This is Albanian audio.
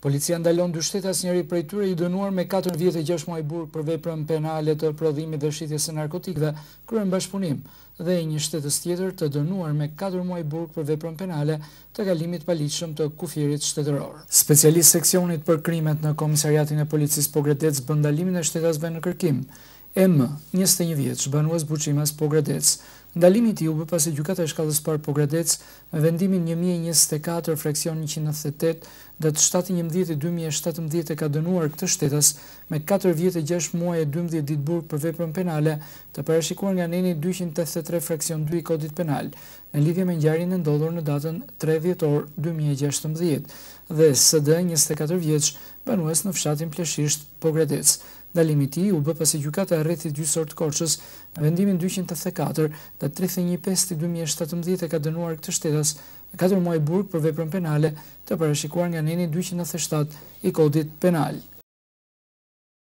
Policia ndalon dy shtetas njëri prej tyre i dënuar me katër vjet e gjashtë muaj burg për veprën penale të prodhimit dhe shitjes së narkotikëve kryer në bashkëpunim dhe një shtetës tjetër të dënuar me katër muaj burg për veprën penale të kalimit paligjshëm të kufirit shtetëror. Specialistët e seksionit për krimet në komisariatin e policisë Pogradec bënë ndalimin e shtetasve në kërkim. EM, njëzet e një vjeç, banues Buçimas, Pogradec. Ndalimi i tij u bë pasi Gjykata e Shkallës së Parë Pogradec Me vendimin një mijë e njëzet e katër fraksion njëqind e nëntëdhjetë e tetë datë shtatë e njëmbëdhjetë dy mijë e shtatëmbëdhjetë e ka dënuar këtë shtetas me katër vjet e gjashtë muaj e dymbëdhjetë ditë burg për veprën penale të parashikuar nga neni dyqind e tetëdhjetë e tre fraksion dy i Kodit Penal në lidhje me ngjarjen e ndodhur në datën tre dhjetor dy mijë e gjashtëmbëdhjetë dhe SD njëzet e katër vjeç banues në fshatin Pleshisht Pogradec Ndalimi i tij u bë pasi Gjykata e Rrethit Gjyqësor të Korçës, në vendimin dyqind e tetëdhjetë e katër, datë tridhjetë e një pestë dy mijë e shtatëmbëdhjetë e ka dënuar këtë shtetas katër muaj burg për veprën penale të parashikuar nga neni dyqind e nëntëdhjetë e shtatë i Kodit Penal.